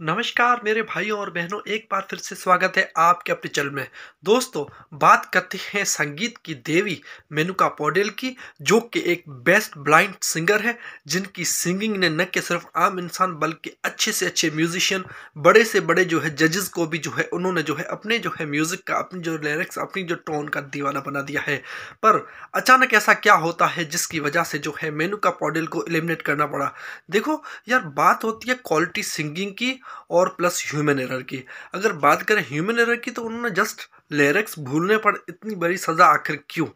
नमस्कार मेरे भाइयों और बहनों, एक बार फिर से स्वागत है आपके अपने चैनल में। दोस्तों, बात करते हैं संगीत की देवी मेनुका पौडेल की, जो कि एक बेस्ट ब्लाइंड सिंगर है, जिनकी सिंगिंग ने न कि सिर्फ़ आम इंसान बल्कि अच्छे से अच्छे म्यूजिशियन, बड़े से बड़े जो है जजेस को भी जो है, उन्होंने जो है अपने जो है म्यूज़िक का, अपनी जो लिरिक्स अपनी जो टोन का दीवाना बना दिया है। पर अचानक ऐसा क्या होता है, जिसकी वजह से जो है मेनुका पौडेल को एलिमिनेट करना पड़ा? देखो, यार बात होती है क्वालिटी सिंगिंग की और प्लस ह्यूमन एरर की। अगर बात करें ह्यूमन एरर की तो उन्होंने जस्ट लिरिक्स भूलने पर इतनी बड़ी सज़ा आखिर क्यों?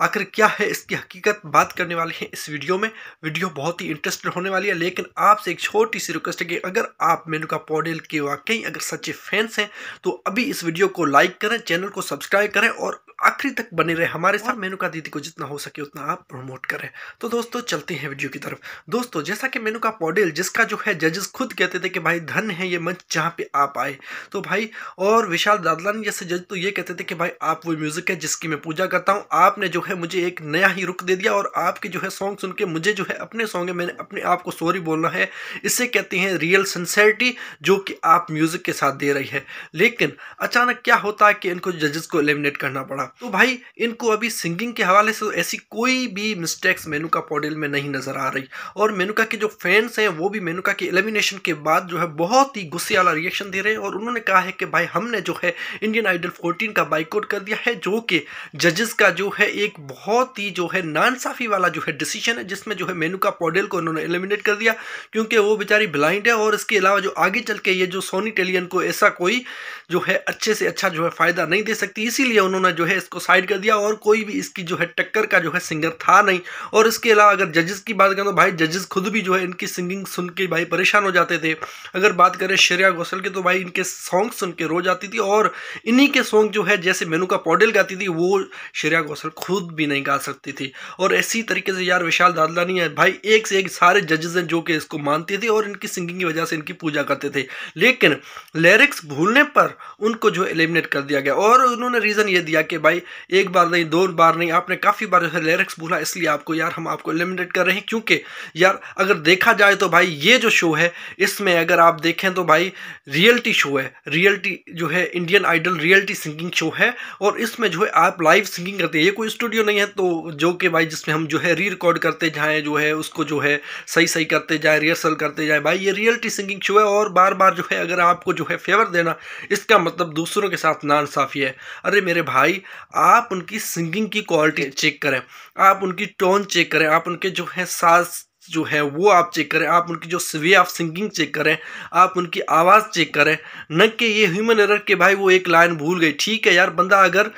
आखिर क्या है इसकी हकीकत? बात करने वाले हैं इस वीडियो में। वीडियो बहुत ही इंटरेस्टेड होने वाली है, लेकिन आपसे एक छोटी सी रिक्वेस्ट है कि अगर आप मेनुका पॉडल के वाकई अगर सच्चे फैंस हैं तो अभी इस वीडियो को लाइक करें, चैनल को सब्सक्राइब करें और आखिरी तक बने रहे। हमारे साथ मेनुका दीदी को जितना हो सके उतना आप प्रमोट करें। तो दोस्तों चलते हैं वीडियो की तरफ़। दोस्तों जैसा कि मेनुका पॉडल जिसका जो है जजेस खुद कहते थे कि भाई धन है ये मंच जहाँ पे आप आए। तो भाई और विशाल दादलानी जैसे जज तो ये कहते थे कि भाई आप वो म्यूज़िक है जिसकी मैं पूजा करता हूँ। आपने जो है मुझे एक नया ही रुख दे दिया और आपके जो है सॉन्ग सुन के मुझे जो है अपने सॉन्ग है मैंने अपने आप को सॉरी बोलना है। इससे कहते हैं रियल सिंसेरिटी जो कि आप म्यूज़िक के साथ दे रही है। लेकिन अचानक क्या होता है कि इनको जजेस को एलिमिनेट करना पड़ा। तो भाई, इनको अभी सिंगिंग के हवाले से ऐसी कोई भी मिस्टेक्स मेनुका पॉडल में नहीं नज़र आ रही। और मेनुका के जो फैंस हैं, वो भी मेनुका के एलिमिनेशन के बाद जो है, बहुत ही गुस्से वाला रिएक्शन दे रहे हैं। और उन्होंने कहा है कि भाई, हमने जो है इंडियन आइडल 14 का बाइकआउट कर दिया है, जो कि जजेस का जो है एक बहुत ही जो है नानसाफ़ी वाला जो है डिसीज़न है, जिसमें जो है मेनुका पॉडल को उन्होंने एलिमिनेट कर दिया, क्योंकि वो बेचारी ब्लाइंड है। और इसके अलावा जो आगे चल के ये जो सोनी टेलियन को ऐसा कोई जो है अच्छे से अच्छा जो है फ़ायदा नहीं दे सकती, इसीलिए उन्होंने जो है इसको साइड कर दिया और कोई भी इसकी जो है टक्कर का जो है सिंगर था नहीं। और इसके अलावा अगर जजेस की बात करें तो भाई जजेस खुद भी जो है इनकी सिंगिंग सुन के भाई परेशान हो जाते थे। अगर बात करें श्रेया घोषल की तो भाई इनके सॉन्ग सुन के रो जाती थी और इन्हीं के सॉन्ग जो है जैसे मेनू का पॉडल गाती थी, वो श्रेया घोषल खुद भी नहीं गा सकती थी। और इसी तरीके से यार विशाल दादलानी है, भाई एक से एक सारे जजेस हैं जो कि इसको मानते थे और इनकी सिंगिंग की वजह से इनकी पूजा करते थे। लेकिन लिरिक्स भूलने पर उनको जो एलिमिनेट कर दिया गया और उन्होंने रीज़न ये दिया कि भाई, एक बार नहीं, दो बार नहीं, आपने काफ़ी बार जो है लिरिक्स भूला इसलिए आपको यार हम आपको एलिमिनेट कर रहे हैं, क्योंकि यार अगर देखा जाए तो भाई ये जो शो है, इसमें अगर आप देखें तो भाई रियलिटी शो है रियलिटी जो है Indian idol reality singing show है, और इसमें जो है आप लाइव सिंगिंग करते हैं, ये कोई स्टूडियो नहीं है तो जो कि भाई जिसमें हम जो है री रिकॉर्ड करते जाएँ, जो है उसको जो है सही सही करते जाए रिहर्सल करते जाए, भाई ये रियलिटी सिंगिंग शो है, और बार बार जो है अगर आपको जो है फेवर देना, इसका मतलब दूसरों के साथ नानसाफ़ी है। अरे मेरे भाई आप उनकी सिंगिंग की क्वालिटी चेक करें आप उनकी टोन चेक करें आप उनके जो है सास जो है वो आप चेक करें आप उनकी जो वे ऑफ़ सिंगिंग चेक करें आप उनकी आवाज़ चेक करें न कि ये ह्यूमन एरर के भाई वो एक लाइन भूल गई। ठीक है यार बंदा अगर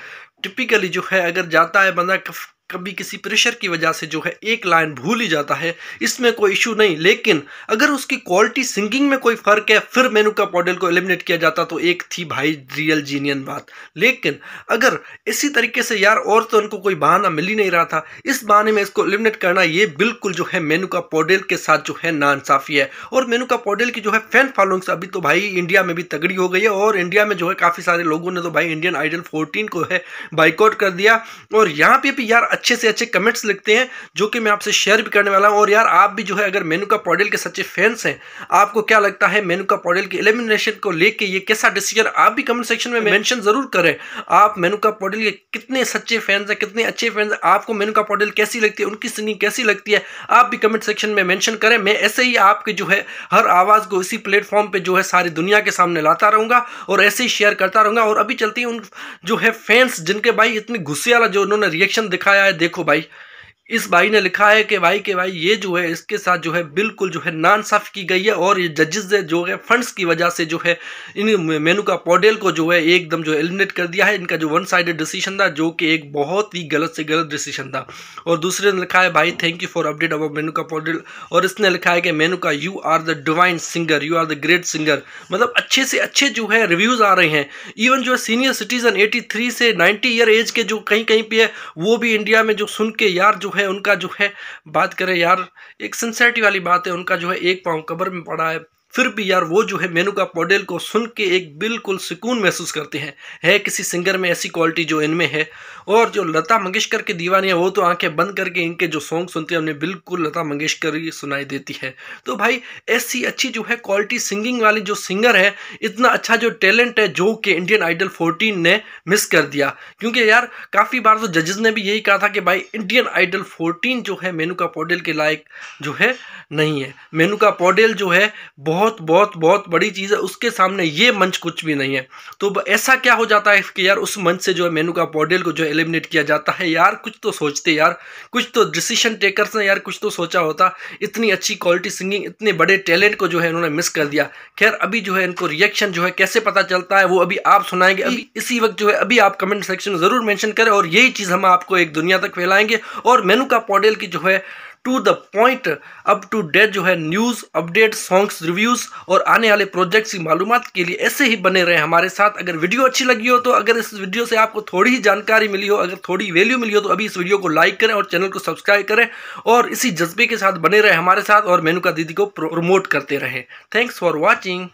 टिपिकली जो है अगर जाता है बंदा कभी किसी प्रेशर की वजह से जो है एक लाइन भूल ही जाता है, इसमें कोई इशू नहीं। लेकिन अगर उसकी क्वालिटी सिंगिंग में कोई फ़र्क है, फिर मेनू का पॉडल को एलिमिनेट किया जाता तो एक थी भाई रियल जीनियन बात। लेकिन अगर इसी तरीके से यार और तो उनको कोई बहाना मिल ही नहीं रहा था, इस बहाने में इसको एलिमिनेट करना ये बिल्कुल जो है मेनू का पॉडल के साथ जो है नानसाफ़ी है। और मेनू का पॉडल की जो है फ़ैन फॉलोइंग्स अभी तो भाई इंडिया में भी तगड़ी हो गई है और इंडिया में जो है काफ़ी सारे लोगों ने तो भाई इंडियन आइडल फोर्टीन को है बाइकआउट कर दिया। और यहाँ पे भी यार अच्छे से अच्छे कमेंट्स लिखते हैं, जो कि मैं आपसे शेयर भी करने वाला हूँ। और यार, आप भी जो है, अगर मेनू का पॉडल के सच्चे फैंस हैं, आपको क्या लगता है मेनू का पॉडल की एलिमिनेशन को लेके ये कैसा डिसीज़न आप भी कमेंट सेक्शन में मैंशन ज़रूर करें। आप मेनू का पॉडल के कितने सच्चे फैंस हैं, कितने अच्छे फैंस हैं, आपको मेनू का पॉडल कैसी लगती है, उनकी सिंगिंग कैसी लगती है, आप भी कमेंट सेक्शन में मैंशन करें। मैं ऐसे ही आपके जो है, हर आवाज़ को इसी प्लेटफॉर्म पर जो है, सारी दुनिया के सामने लाता रहूँगा और ऐसे ही शेयर करता रहूँगा। और अभी चलती उन जो है फैंस जिनके भाई इतनी गुस्से वाला जो उन्होंने रिएक्शन दिखाया है देखो भाई इस भाई ने लिखा है कि भाई, के भाई, ये जो है, इसके साथ जो है, बिल्कुल जो है नान साफ़ की गई है और ये जजेस जो है, फंड्स की वजह से जो है, इन मेनू का पॉडल को जो है, एकदम जो एलिमिनेट कर दिया है। इनका जो वन साइडेड डिसीज़न था, जो कि एक बहुत ही गलत से गलत डिसीज़न था। और दूसरे ने लिखा है, भाई thank you for update about Menuka Poudel और इसने लिखा है कि Menuka you are the divine singer you are the great singer मतलब अच्छे से अच्छे जो है रिव्यूज़ आ रहे हैं। इवन जो है सीनियर सिटीजन एटी से नाइन्टी ईयर एज के जो कहीं कहीं पर है, वो भी इंडिया में जो सुन के, यार, जो है, उनका जो है, बात करें यार, एक सिंसेरिटी वाली बात है, उनका जो है, एक पाँव कब्र में पड़ा है। फिर भी यार वो जो है मेनुका पॉडेल को सुन के एक बिल्कुल सुकून महसूस करते हैं। है किसी सिंगर में ऐसी क्वालिटी जो इनमें है। और जो लता मंगेशकर के दीवानी है, वो तो आँखें बंद करके इनके जो सॉन्ग सुनते हैं, उन्हें बिल्कुल लता मंगेशकर ही सुनाई देती है। तो भाई, ऐसी अच्छी जो है क्वालिटी सिंगिंग वाली जो सिंगर है, इतना अच्छा जो टैलेंट है, जो कि इंडियन आइडल 14 ने मिस कर दिया। क्योंकि यार, काफ़ी बार तो जजेस ने भी यही कहा था कि भाई इंडियन आइडल 14 जो है मेनुका पॉडेल के लायक जो है नहीं है। मेनुका पॉडेल जो है, बहुत बहुत बहुत बहुत बड़ी चीज़ है उसके सामने ये मंच कुछ भी नहीं है। तो ऐसा क्या हो जाता है कि यार उस मंच से जो है मेनुका पॉडेल को जो एलिमिनेट किया जाता है यार कुछ तो सोचते यार कुछ तो डिसीशन टेकर्स ने यार कुछ तो सोचा होता इतनी अच्छी क्वालिटी सिंगिंग इतने बड़े टैलेंट को जो है इन्होंने मिस कर दिया। खैर अभी जो है इनको रिएक्शन जो है कैसे पता चलता है वो अभी आप सुनाएँगे। अभी इसी वक्त जो है अभी आप कमेंट सेक्शन में ज़रूर मेंशन करें और यही चीज़ हम आपको एक दुनिया तक फैलाएँगे और मेनुका पॉडेल की जो है to the point up to date जो है न्यूज़ अपडेट सॉन्ग्स रिव्यूज़ और आने वाले प्रोजेक्ट्स की मालूम के लिए ऐसे ही बने रहे हमारे साथ। अगर वीडियो अच्छी लगी हो तो अगर इस वीडियो से आपको थोड़ी ही जानकारी मिली हो, अगर थोड़ी वैल्यू मिली हो तो अभी इस वीडियो को लाइक करें और चैनल को सब्सक्राइब करें और इसी जज्बे के साथ बने रहे हमारे साथ और मेनू का दीदी को प्रमोट करते रहें। Thanks for watching